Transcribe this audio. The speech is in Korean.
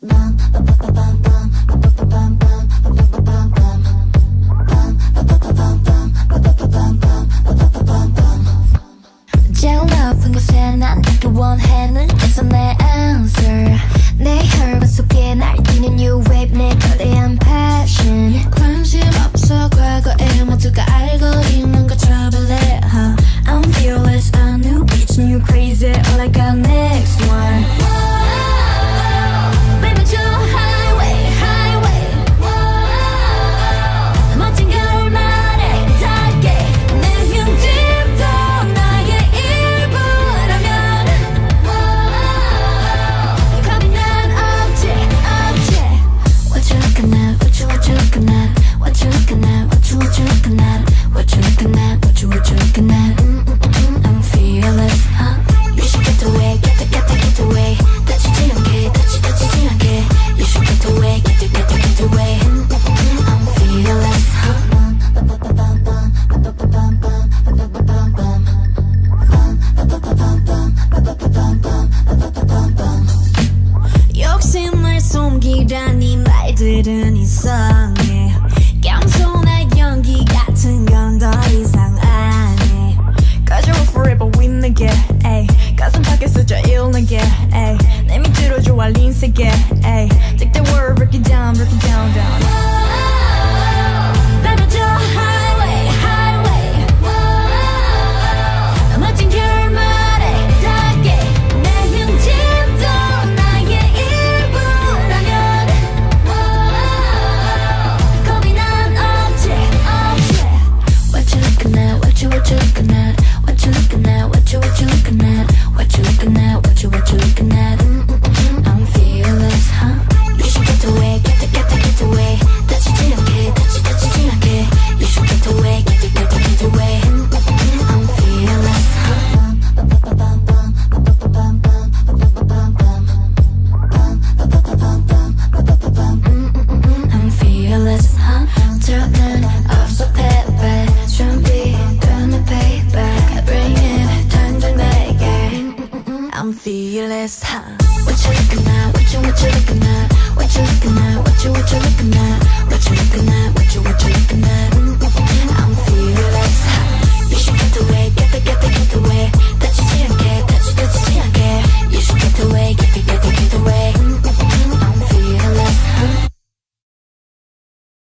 제일 높은 곳에 난 이렇게 원해 눈에서 내 answer. 이라니 말들은 있어 I'm fearless. What you looking at, what you, what you looking at? What you looking at, what you, what you looking at?